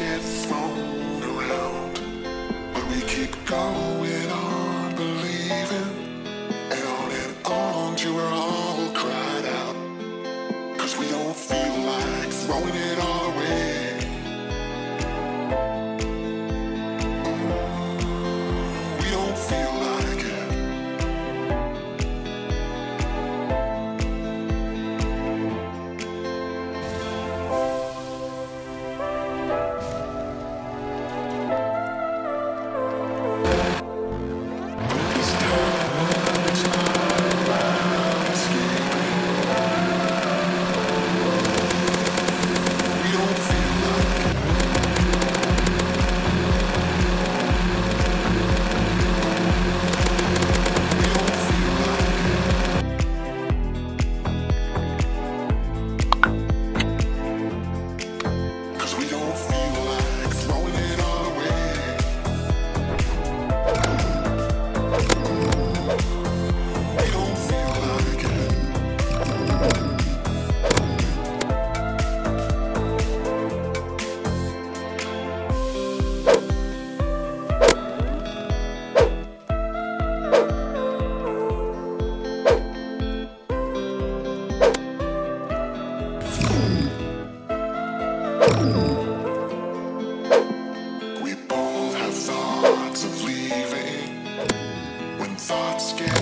get thrown around, but we keep going on believing. And on and on, you were all cried out, cause we don't feel like throwing it. We both have thoughts of leaving when thoughts get.